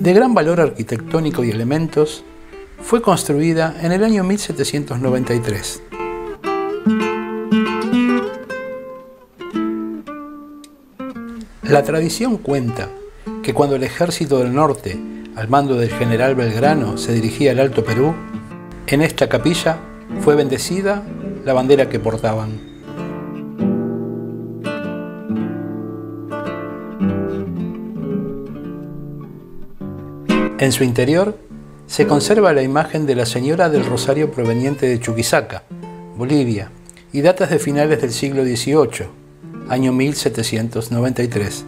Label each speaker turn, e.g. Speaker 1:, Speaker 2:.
Speaker 1: de gran valor arquitectónico y elementos, fue construida en el año 1793. La tradición cuenta que cuando el ejército del norte, al mando del general Belgrano, se dirigía al Alto Perú, en esta capilla fue bendecida la bandera que portaban. En su interior se conserva la imagen de la Señora del Rosario proveniente de Chuquisaca, Bolivia, y datas de finales del siglo XVIII, año 1793.